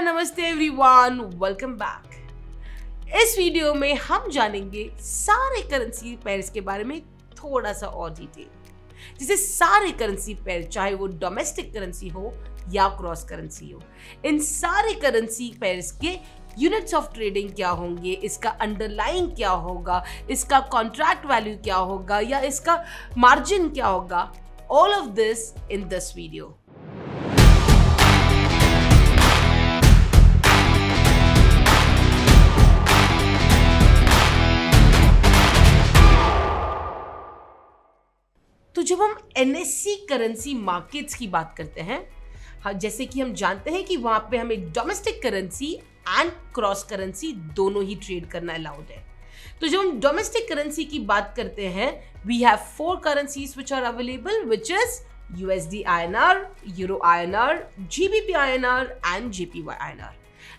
नमस्ते everyone welcome back इस video में हम जानेंगे सारे करेंसी पेयर्स के बारे में थोड़ा सा और डिटेल जिसे सारे करेंसी पेयर चाहे वो डोमेस्टिक करेंसी हो या क्रॉस करेंसी हो, इन सारे करेंसी पेयर्स के यूनिट्स ऑफ़ ट्रेडिंग क्या होंगे, इसका अंडरलाइंग क्या होगा, इसका कॉन्ट्रैक्ट वैल्यू क्या होगा, या इसका मार्जिन क्या होगा all of this in this video जब हम एनएससी करेंसी मार्केट्स की बात करते हैं हाँ जैसे कि हम जानते हैं कि वहाँ पे हमें domestic currency and cross currency दोनों ही ट्रेड करना अलाउड है तो जब हम डोमेस्टिक करेंसी की बात करते हैं we have four currencies which are available which is USD INR, Euro INR, GBP INR, and JPY INR.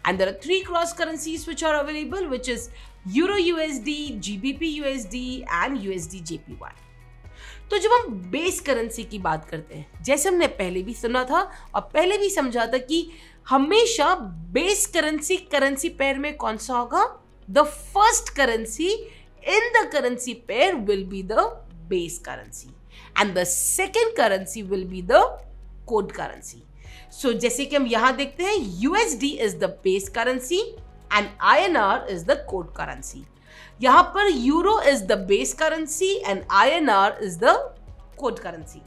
And there are three cross currencies which are available, which is Euro USD, GBP USD, and USD JPY. तो जब हम base currency की बात करते हैं, जैसे हमने पहले भी सुना था और पहले भी समझा था कि हमेशा बेस करेंसी करेंसी पेयर में कौन सा होगा? The first currency in the currency pair will be the base currency and the second currency will be the code currency so जैसे कि हम यहाँ देखते हैं USD is the base currency And I N R is the quote currency यहां पर euro is the base currency and I N R is the quote currency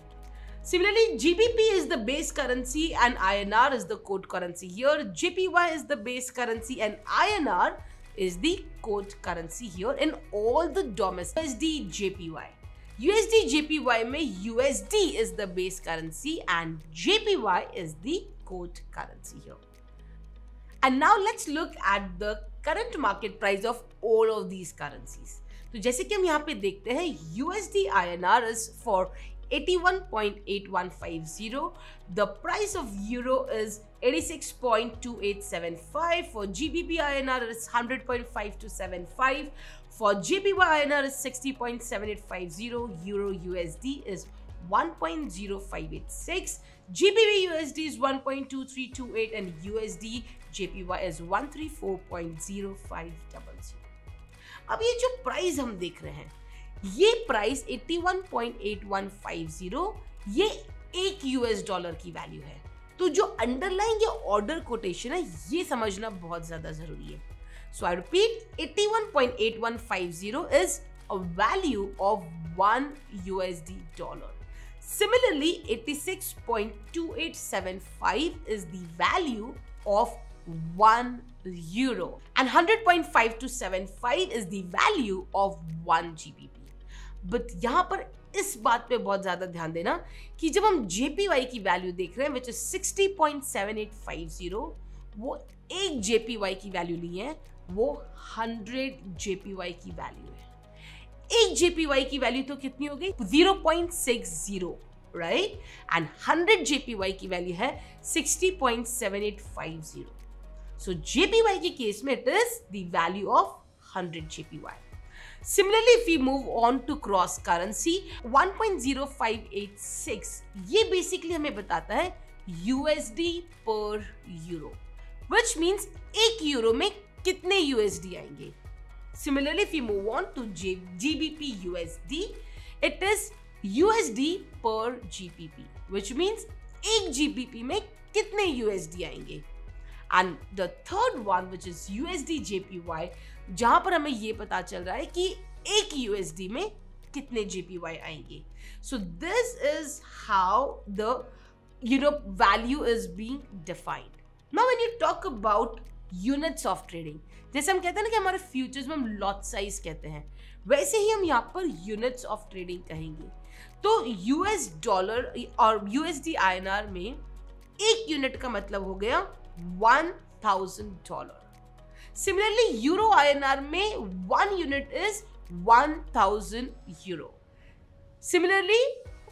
Similarly, GBP is the base currency and INR is the code currency. Here, JPY is the base currency and INR is the code currency here in all the domestic USD JPY. USD JPY में USD is the base currency and JPY is the code currency here. And now let's look at the current market price of all of these currencies. तो जैसे कि हम यहाँ पे देखते हैं USD INR is for 81.8150. The price of euro is 86.2875. For GBP INR is 100.5275. For JPY INR is 60.7850. Euro USD is 1.0586. GBP USD is 1.2328 and USD JPY is 134.0500. अब ये जो प्राइस हम देख रहे हैं, ये प्राइस 81.8150 ये एक यूएस डॉलर की वैल्यू है तो जो अंडरलाइन या ऑर्डर कोटेशन है, ये समझना बहुत ज़्यादा ज़रूरी है so I repeat 81.8150 is a value of 1 USD dollar Similarly, 86.2875 is the value of 1 euro and 100.5275 is the value of 1 GBP. But यहाँ पर इस बात पे बहुत ज़्यादा ध्यान देना कि जब हम JPY की वैल्यू देख रहे हैं विच इज़ 60.7850 वो एक JPY की वैल्यू नहीं है वो 100 JPY की वैल्यू है एक जेपीवाई की वैल्यू तो कितनी हो गई? Zero point six zero right and hundred JPY की वैल्यू है sixty point seven eight five zero so JPY के केस में it is the value of hundred JPY similarly if you move on to cross currency 1.0586 ये basically हमें बताता है USD पर Euro which means एक यूरो में कितने यूएसडी आएँगे? Similarly, if we move on to G GBP USD, it is USD per GBP, which means एक GBP में कितने USD आएँगे and the third one which is USD JPY जहाँ पर हमें ये पता चल रहा है कि एक यूएसडी में कितने जेपीवाई आएँगे so this is how the you know value is being defined now when you talk about units of trading जैसे हम कहते हैं ना कि हमारे फ्यूचर्स में हम लॉट साइज़ कहते हैं, वैसे ही हम यहाँ पर यूनिट्स ऑफ़ ट्रेडिंग कहेंगे। तो यूएस डॉलर और यूएसडी आईएनआर में एक यूनिट का मतलब हो गया 1000 डॉलर सिमिलरली यूरो आईएनआर में one unit is 1000 Euro similarly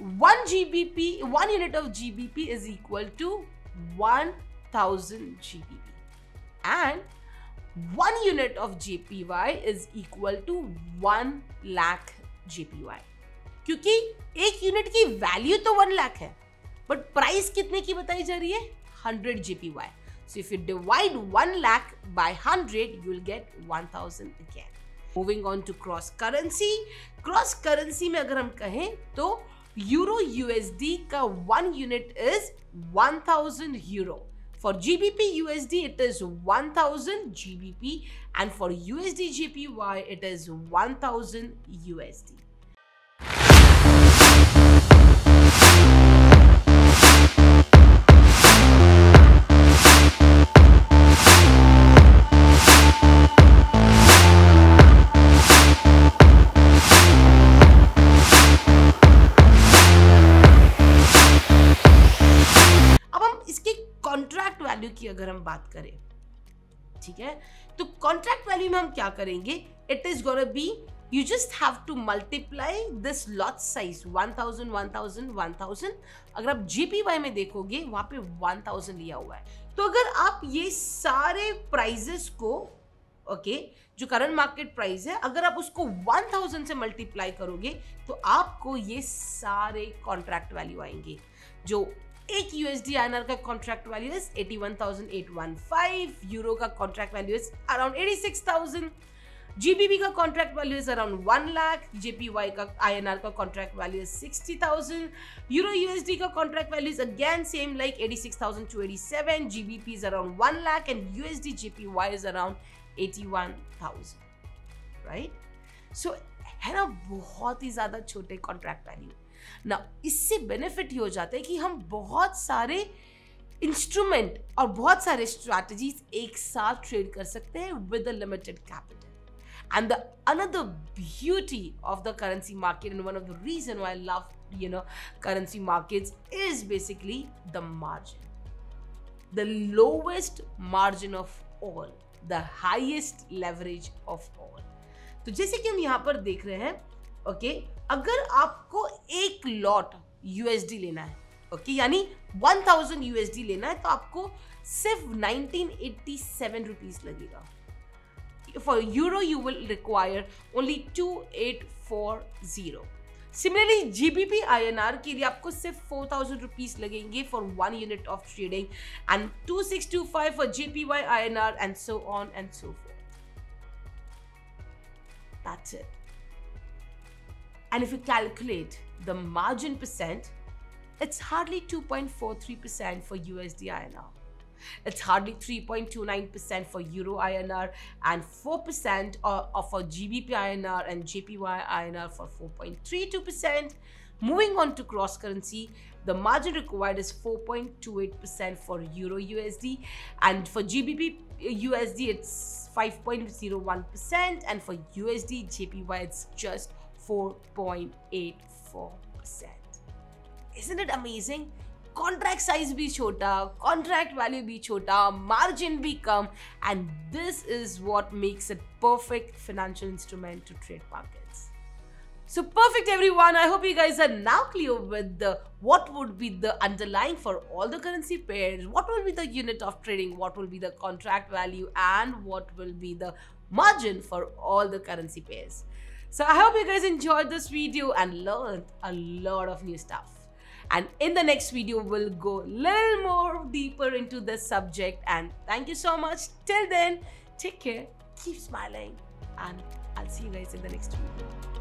one GBP one unit of GBP is equal to 1000 GBP and one unit of JPY is equal to one lakh JPY क्योंकि एक unit की value तो one lakh है but price कितने की बताई जा रही है 100 JPY. So if you divide 1 lakh by 100, you will get 1000 again. Moving on to cross currency. Cross currency में अगर हम कहें तो euro USD का 1 unit is 1000 euro. For GBP USD, it is 1000 GBP, and for USD JPY, it is 1000 USD. बात करें। ठीक है? तो कॉन्ट्रैक्ट वैल्यू में हम क्या करेंगे? It is gonna be you just have to multiply this lot size 1000 1000 1000 अगर आप जीपीवाई में देखोगे वहाँ पे 1000 लिया हुआ है। तो अगर आप ये सारे प्राइजेस को ओके okay, जो करंट मार्केट प्राइस है अगर आप उसको 1000 से मल्टीप्लाई करोगे तो आपको ये सारे कॉन्ट्रैक्ट वैल्यू आएँगे। जो एक यूएसडी आईएनआर का कॉन्ट्रैक्ट वैल्यू इज़ 81,815 यूरो का contract value is around 86,000 GBP का contract value is around one lakh JPY का आईएनआर का contract value is 60,000 Euro USD का contract value is again same like 86,287 GBP is around one lakh and USD JPY is around 81,000 right so है ना बहुत ही ज़्यादा छोटे contract value ना इससे बेनिफिट ये हो जाता है कि हम बहुत सारे इंस्ट्रूमेंट और बहुत सारे स्ट्रैटेजी एक साथ ट्रेड कर सकते हैं with a limited capital and the another beauty of the currency market and one of the reason why love you know currency market is basically the margin the lowest margin of all the highest leverage of all तो जैसे कि हम यहाँ पर देख रहे हैं okay? अगर आपको एक लॉट यूएसडी लेना है, ओके? यानी 1000 यूएसडी लेना है तो आपको सिर्फ़ 1987 रुपीस लगेगा। For euro you will require only 2840 similarly GBP INR के लिए आपको सिर्फ़ फोर थाउज़ेंड रुपीज़ लगेंगे for one unit of trading and two six two five for JPY INR and so on and so forth That's it. And if you calculate the margin percent, it's hardly 2.43% for USD INR. It's hardly 3.29% for Euro INR and 4% of for GBP INR and JPY INR for 4.32%. Moving on to cross currency, the margin required is 4.28% for Euro USD and for GBP USD it's 5.01% and for USD JPY it's just 4.84%. Isn't it amazing? Contract size be chota, contract value be chota, margin be come, and this is what makes it perfect financial instrument to trade markets. So perfect everyone. I hope you guys are now clear with the what would be the underlying for all the currency pairs, what will be the unit of trading, what will be the contract value and what will be the margin for all the currency pairs. So I hope you guys enjoyed this video and learned a lot of new stuff. And in the next video, we'll go a little more deeper into this subject. And thank you so much. Till then, take care, keep smiling, and I'll see you guys in the next video.